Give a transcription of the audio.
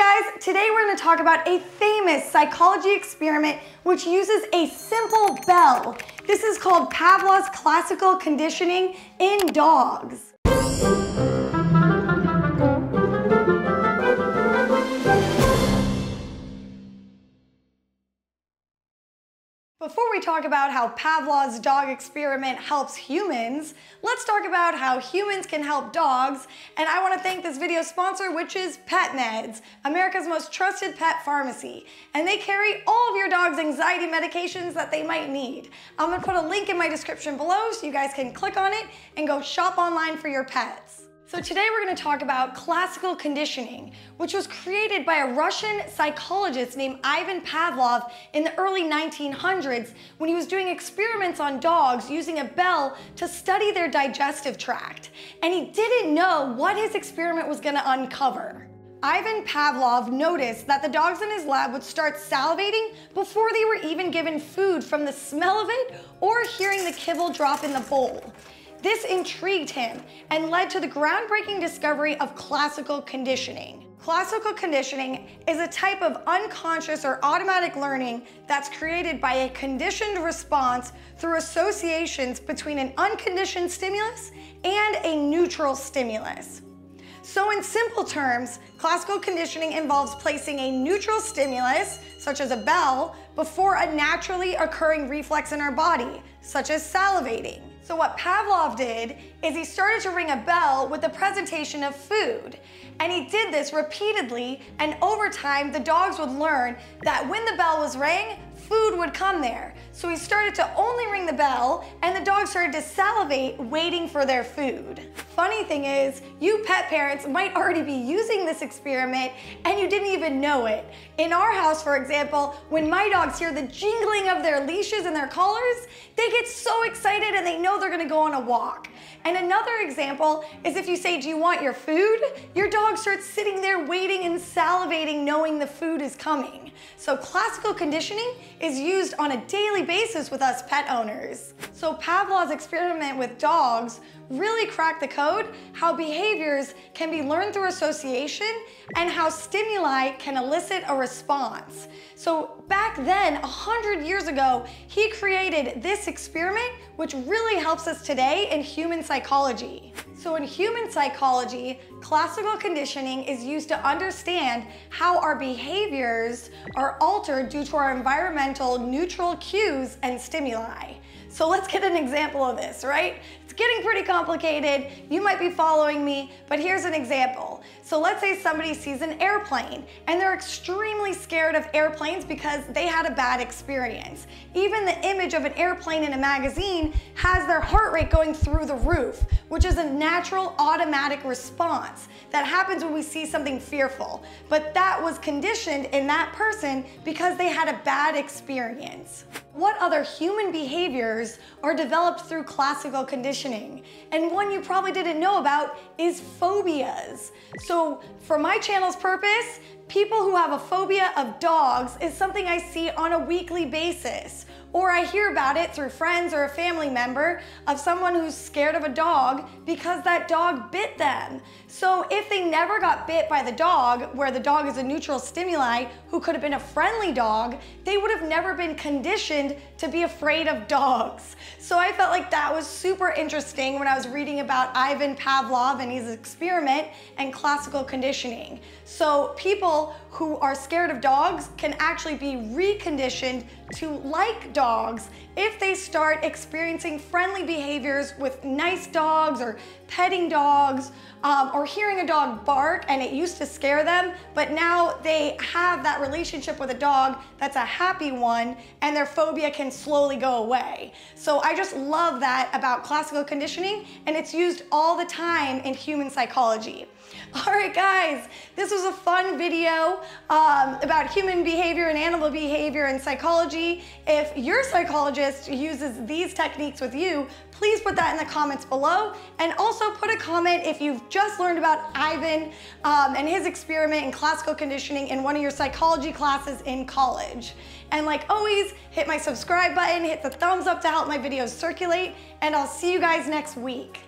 guys, today we're going to talk about a famous psychology experiment which uses a simple bell. This is called Pavlov's classical conditioning in dogs. Before we talk about how Pavlov's dog experiment helps humans, let's talk about how humans can help dogs. And I want to thank this video sponsor, which is PetMeds, America's most trusted pet pharmacy. And they carry all of your dog's anxiety medications that they might need. I'm to put a link in my description below so you guys can click on it and go shop online for your pets. So today we're going to talk about classical conditioning, which was created by a Russian psychologist named Ivan Pavlov in the early 1900s when he was doing experiments on dogs using a bell to study their digestive tract. And he didn't know what his experiment was going to uncover. Ivan Pavlov noticed that the dogs in his lab would start salivating before they were even given food from the smell of it or hearing the kibble drop in the bowl. This intrigued him and led to the groundbreaking discovery of classical conditioning. Classical conditioning is a type of unconscious or automatic learning that's created by a conditioned response through associations between an unconditioned stimulus and a neutral stimulus. So in simple terms, classical conditioning involves placing a neutral stimulus, such as a bell, before a naturally occurring reflex in our body, such as salivating. So what Pavlov did is he started to ring a bell with the presentation of food. And he did this repeatedly, and over time, the dogs would learn that when the bell was rang, food would come there. So he started to only ring the bell and the dog started to salivate waiting for their food. Funny thing is, you pet parents might already be using this experiment and you didn't even know it. In our house, for example, when my dogs hear the jingling of their leashes and their collars, they get so excited and they know they're gonna go on a walk. And another example is if you say, do you want your food? Your dog starts sitting there waiting and salivating knowing the food is coming. So classical conditioning is used on a daily basis with us pet owners. So Pavlov's experiment with dogs really cracked the code how behaviors can be learned through association and how stimuli can elicit a response. So back then, 100 years ago, he created this experiment which really helps us today in human psychology. So in human psychology, classical conditioning is used to understand how our behaviors are altered due to our environmental neutral cues and stimuli. So let's get an example of this, right? It's getting pretty complicated. You might be following me, but here's an example. So let's say somebody sees an airplane and they're extremely scared of airplanes because they had a bad experience. Even the image of an airplane in a magazine has their heart rate going through the roof, which is a natural automatic response that happens when we see something fearful. But that was conditioned in that person because they had a bad experience. What other human behaviors are developed through classical conditioning? And one you probably didn't know about is phobias. So for my channel's purpose, people who have a phobia of dogs is something I see on a weekly basis. Or I hear about it through friends or a family member of someone who's scared of a dog because that dog bit them. So if they never got bit by the dog, where the dog is a neutral stimuli who could have been a friendly dog, they would have never been conditioned to be afraid of dogs. So I felt like that was super interesting when I was reading about Ivan Pavlov and his experiment and classical conditioning. So people who are scared of dogs can actually be reconditioned to like dogs if they start experiencing friendly behaviors with nice dogs or petting dogs um, or hearing a dog bark and it used to scare them, but now they have that relationship with a dog that's a happy one and their phobia can slowly go away. So I just love that about classical conditioning and it's used all the time in human psychology. All right, guys, this was a fun video um, about human behavior and animal behavior and psychology. If your psychologist uses these techniques with you, please put that in the comments below. And also put a comment if you've just learned about Ivan um, and his experiment in classical conditioning in one of your psychology classes in college. And like always, hit my subscribe button, hit the thumbs up to help my videos circulate, and I'll see you guys next week.